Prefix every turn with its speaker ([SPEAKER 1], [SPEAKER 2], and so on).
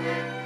[SPEAKER 1] Amen.